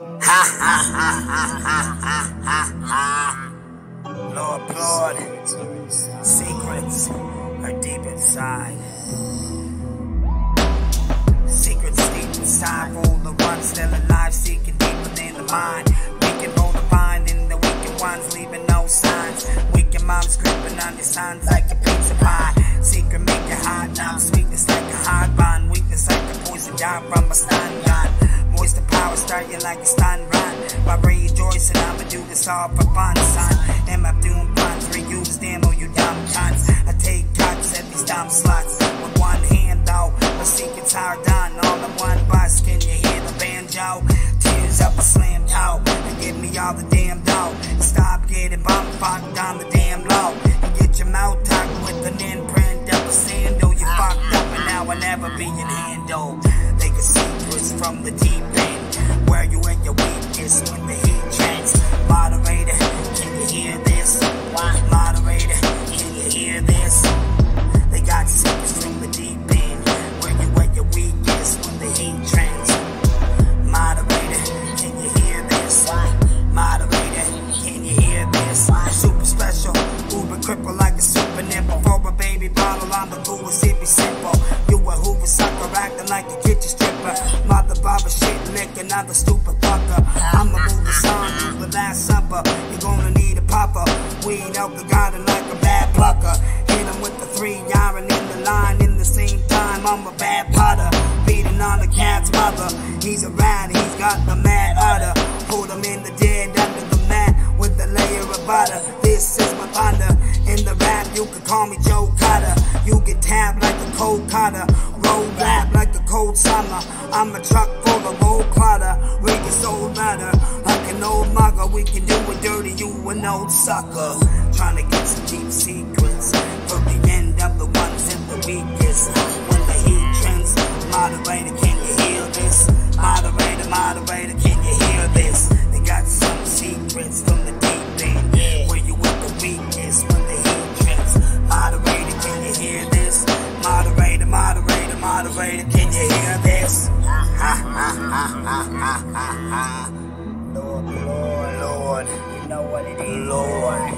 Ha ha ha ha ha ha ha. Lord, Lord, secrets are deep inside. Secrets deep inside, for the ones still alive, seeking deeper than the mind. We can hold the vine in the wicked ones, leaving no signs. Wicked moms creeping on your sons like a pizza pie. Secret make you hot, now sweetness like a hard bond, weakness like a poison dart from a stun gun. Power, start you like a stun run. While rejoicing, I'ma do this all for fun, son. Am I doing puns? Reuse them or you dumb cunts? I take cuts at these dumb sluts with one hand though. My secrets are done, all in one bus. Can you hear the banjo? Tears up a slam toe and give me all the damn dough. Stop getting bummed, fuck on the damn low. And get your mouth tucked with an imprint of a sandal. You fucked up and now I'll never be in handle. They can secrets from the deep end. Weakest when the heat trends. Moderator, can you hear this? Why? Moderator, can you hear this? They got secrets from the deep end. Where you at your weakest when the heat trends. Moderator, can you hear this? Moderator, can you hear this? Super special, uber cripple like a super nipple. For a baby bottle, I'm the coolest, it be simple. You a hoover sucker, acting like a kitchen stripper. Lick another stupid fucker. I'ma move the sun through the last supper. You're gonna need a popper. Weed out the garden like a bad plucker. Hit him with the three iron in the line in the same time. I'm a bad potter. Beating on the cat's mother. He's a rat, he's got the mad udder. Hold him in the dead under the mat with the layer of butter. This is my thunder. In the rap, you can call me Joe Cotter. You get tapped like a cold cutter. Roll rap like a cold summer. I'm a truck full of old clutter. We can soul better. Like an old mugger, we can do it dirty, you an old sucker. Trying to get some deep secrets. For the end of the ones in the weakest. Lord, Lord, Lord, you know what it is, Lord.